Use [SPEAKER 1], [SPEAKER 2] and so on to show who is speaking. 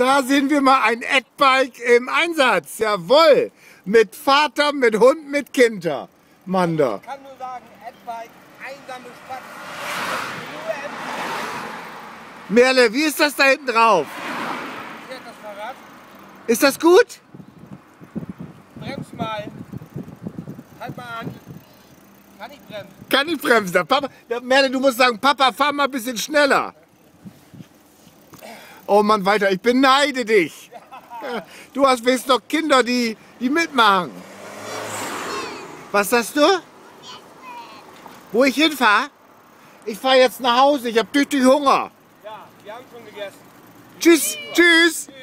[SPEAKER 1] Da sehen wir mal ein Adbike im Einsatz. Jawohl. Mit Vater, mit Hund, mit Kinder. Manda.
[SPEAKER 2] Ich kann nur sagen, Adbike, einsame. Nur
[SPEAKER 1] Merle, wie ist das da hinten drauf?
[SPEAKER 2] fährt das Fahrrad.
[SPEAKER 1] Ist das gut?
[SPEAKER 2] Brems mal. Halt mal an. Kann ich bremsen.
[SPEAKER 1] Kann ich bremsen. Papa, Merle, du musst sagen, Papa, fahr mal ein bisschen schneller. Oh Mann, weiter, ich beneide dich. Du hast wenigstens noch Kinder, die, die mitmachen. Was sagst du? Wo ich hinfahre? Ich fahre jetzt nach Hause, ich habe tüchtig Hunger.
[SPEAKER 2] Ja, wir haben schon gegessen.
[SPEAKER 1] Tschüss, tschüss.
[SPEAKER 2] Tschüss.